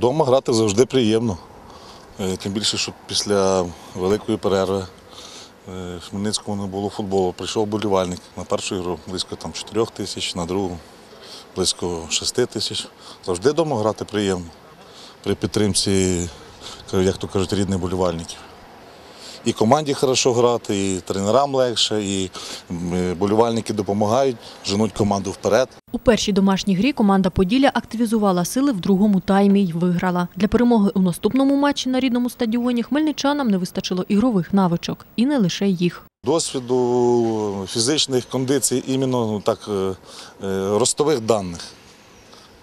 Дома грати завжди приємно. Е, Тим більше, що після великої перерви е, в Хмельницькому не було футболу. Прийшов болівальник на першу ігру близько там, 4 тисяч, на другу близько 6 тисяч. Завжди вдома грати приємно при підтримці, як то кажуть, рідних болівальників. І команді хорошо грати, і тренерам легше, і болівальники допомагають, женуть команду вперед. У першій домашній грі команда Поділля активізувала сили в другому таймі й виграла. Для перемоги у наступному матчі на рідному стадіоні хмельничанам не вистачило ігрових навичок, і не лише їх. Досвіду, фізичних кондицій, іменно ну, так, е, е, ростових даних.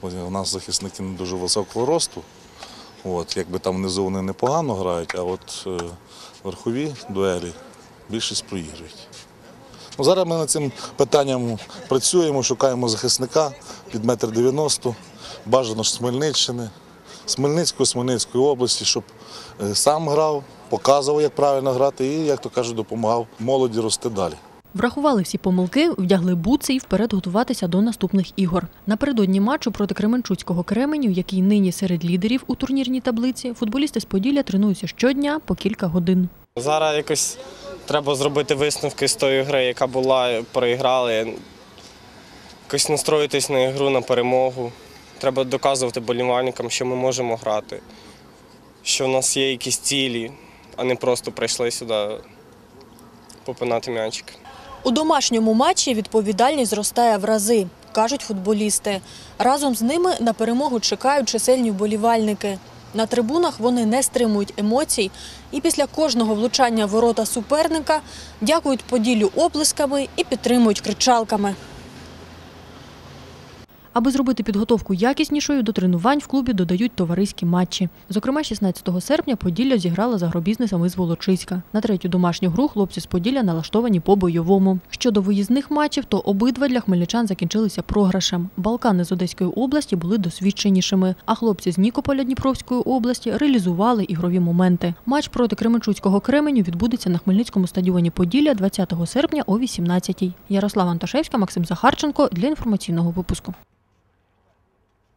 У нас захисники не дуже високого росту. От, якби там внизу вони непогано грають, а от е, верхові дуелі більшість проігрують. Ну, зараз ми над цим питанням працюємо, шукаємо захисника під метр дев'яносто, бажано ж Хмельниччини, з Хмельницької області, щоб е, сам грав, показував, як правильно грати, і, як то кажуть, допомагав молоді рости далі. Врахували всі помилки, вдягли буци і вперед готуватися до наступних ігор. Напередодні матчу проти Кременчуцького Кременю, який нині серед лідерів у турнірній таблиці, футболісти з Поділля тренуються щодня по кілька годин. Зараз якось треба зробити висновки з тої гри, яка була, проіграли. Якось настроїтись на ігру, на перемогу. Треба доказувати болівальникам, що ми можемо грати, що в нас є якісь цілі, а не просто прийшли сюди попинати м'ячик. У домашньому матчі відповідальність зростає в рази, кажуть футболісти. Разом з ними на перемогу чекають чисельні вболівальники. На трибунах вони не стримують емоцій і після кожного влучання ворота суперника дякують Поділлю оплесками і підтримують кричалками. Аби зробити підготовку якіснішою, до тренувань в клубі додають товариські матчі. Зокрема, 16 серпня Поділля зіграла за агробізнесом із Волочиська. На третю домашню гру хлопці з Поділля налаштовані по-бойовому. Щодо виїзних матчів, то обидва для хмельничан закінчилися програшем. Балкани з Одеської області були досвідченішими, а хлопці з Нікополя Дніпровської області реалізували ігрові моменти. Матч проти Кременчуцького Кременю відбудеться на Хмельницькому стадіоні Поділля 20 серпня о 18-й. Ярослава Анташевська, Максим Захарченко для інформаційного випуску.